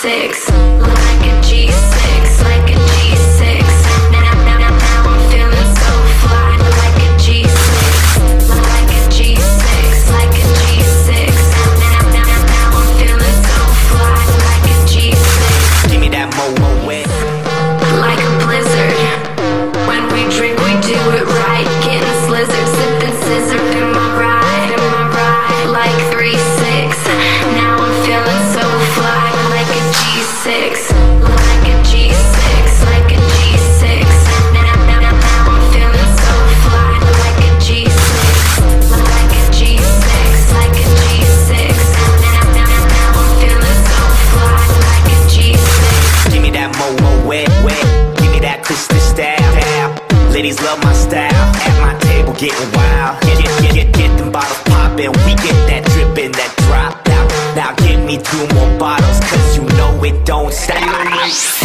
six. Ladies love my style. At my table getting wild. Get, get, get, get, them bottles poppin'. We get that drippin', that drop out. Now give me two more bottles, cause you know it don't stop.